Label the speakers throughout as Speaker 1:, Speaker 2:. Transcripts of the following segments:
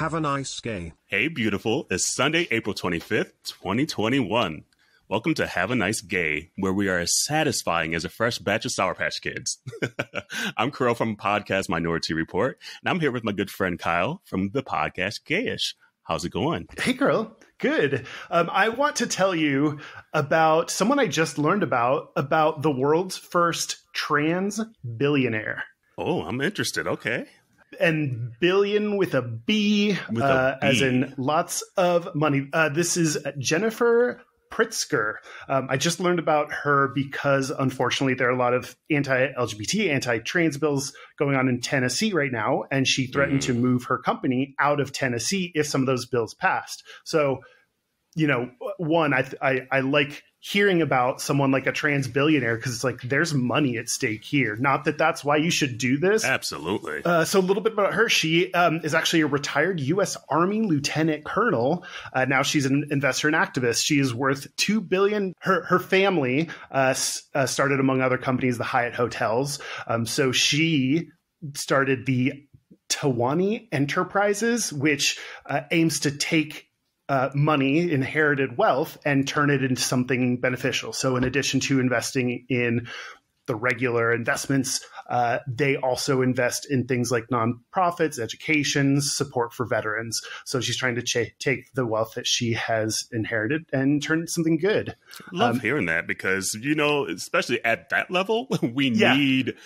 Speaker 1: Have a nice gay.
Speaker 2: Hey, beautiful. It's Sunday, April 25th, 2021. Welcome to Have a Nice Gay, where we are as satisfying as a fresh batch of Sour Patch Kids. I'm Carell from podcast Minority Report, and I'm here with my good friend Kyle from the podcast Gayish. How's it going?
Speaker 3: Hey, girl. Good. Um, I want to tell you about someone I just learned about, about the world's first trans billionaire.
Speaker 2: Oh, I'm interested. Okay.
Speaker 3: And billion with a B,
Speaker 2: With a
Speaker 3: uh, as in lots of money. Uh, this is Jennifer Pritzker. Um, I just learned about her because, unfortunately, there are a lot of anti-LGBT, anti-trans bills going on in Tennessee right now, and she threatened
Speaker 2: Mm.
Speaker 3: to move her company out of Tennessee if some of those bills passed. So, you know, one, I I, I like hearing about someone like a trans billionaire because it's like there's money at stake here. Not that that's why you should do this,
Speaker 2: Absolutely.
Speaker 3: uh, so a little bit about her. She um, is actually a retired U.S. Army lieutenant colonel. Uh, now she's an investor and activist. She is worth two billion. Her her family uh, s- uh, started among other companies the Hyatt Hotels. Um, so she started the Tawani Enterprises, which uh, aims to take uh, money, inherited wealth, and turn it into something beneficial. So, in addition to investing in the regular investments, uh, they also invest in things like nonprofits, education, support for veterans. So, she's trying to ch- take the wealth that she has inherited and turn it something good.
Speaker 2: Love
Speaker 3: um,
Speaker 2: hearing that because, you know, especially at that level, we
Speaker 3: Yeah.
Speaker 2: need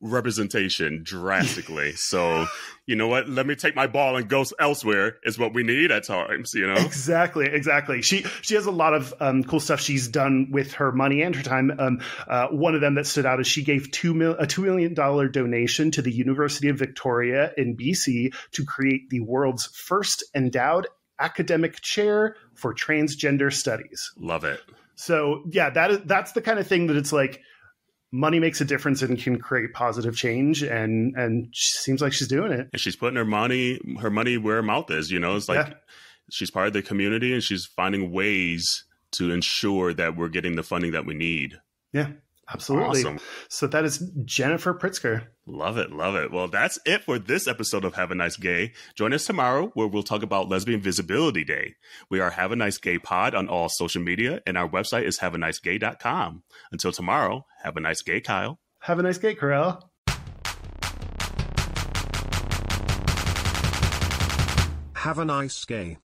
Speaker 2: representation drastically. so, you know what? Let me take my ball and go elsewhere is what we need at times, you know?
Speaker 3: Exactly, exactly. She she has a lot of um, cool stuff she's done with her money and her time. Um, uh, one of them that stood out is she gave two mil- a two million dollar donation to the University of Victoria in BC to create the world's first endowed academic chair for transgender studies.
Speaker 2: Love it.
Speaker 3: So yeah, that is that's the kind of thing that it's like money makes a difference and can create positive change and and she seems like she's doing it.
Speaker 2: And she's putting her money her money where her mouth is, you know? It's like
Speaker 3: Yeah.
Speaker 2: she's part of the community and she's finding ways to ensure that we're getting the funding that we need.
Speaker 3: Yeah, absolutely.
Speaker 2: Awesome.
Speaker 3: So that is Jennifer Pritzker.
Speaker 2: Love it, love it. Well, that's it for this episode of Have a Nice Gay. Join us tomorrow where we'll talk about Lesbian Visibility Day. We are Have a Nice Gay Pod on all social media, and our website is haveanicegay.com. Until tomorrow, have a nice gay, Kyle.
Speaker 3: Have a nice day, Corel.
Speaker 1: Have a nice gay.